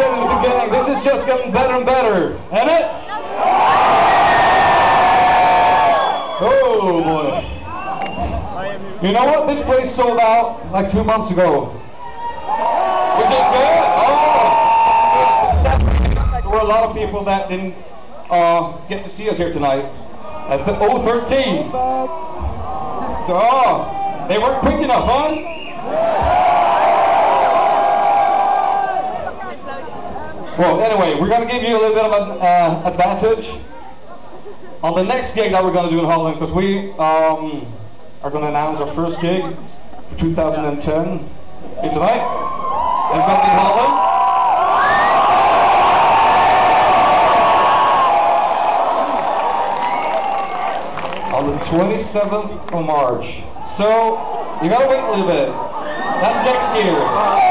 said in the beginning, this is just getting better and better, isn't it? Oh boy. You know what? This place sold out like two months ago. We did good. Oh. There were a lot of people that didn't uh, get to see us here tonight. At the 013. Oh, they weren't quick enough, huh? Well, anyway, we're going to give you a little bit of an uh, advantage on the next gig that we're going to do in Holland because we um, are going to announce our first gig for 2010 here tonight. It's going to be Holland. On the 27th of March. So, you gotta wait a little bit. That's next year.